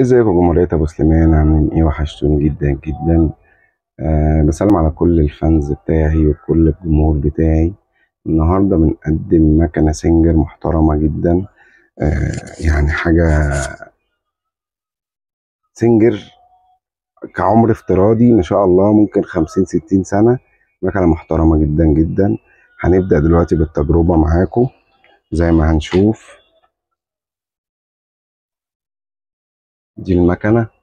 ازيكم يا جمهورية أبو سليمان؟ عاملين إيه؟ وحشتوني جدا جدا. أه بسلم على كل ال fans بتاعي وكل الجمهور بتاعي. النهارده بنقدم مكنة سنجر محترمة جدا. أه يعني حاجة سنجر كعمر افتراضي ما شاء الله ممكن خمسين ستين سنة. مكنة محترمة جدا جدا. هنبدأ دلوقتي بالتجربة معاكم. زي ما هنشوف دي المكنة.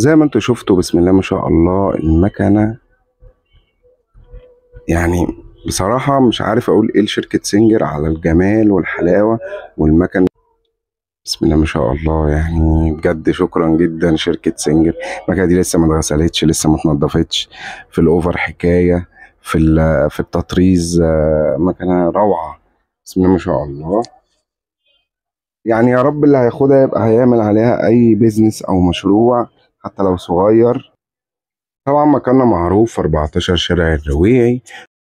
زي ما أنتوا شفتوا بسم الله ما شاء الله المكنة يعني بصراحة مش عارف أقول إيه لشركة سنجر على الجمال والحلاوة والمكن بسم الله ما شاء الله يعني بجد شكرا جدا شركة سنجر المكنة دي لسه ما اتغسلتش لسه ما اتنضفتش. في ال over حكاية في في التطريز آه، مكنة روعة. بسم الله ما شاء الله. يعني يا رب اللي هياخدها يبقى هيعمل عليها أي بيزنس أو مشروع. حتى لو صغير. طبعا مكاننا معروف في 14 شارع الرويعي.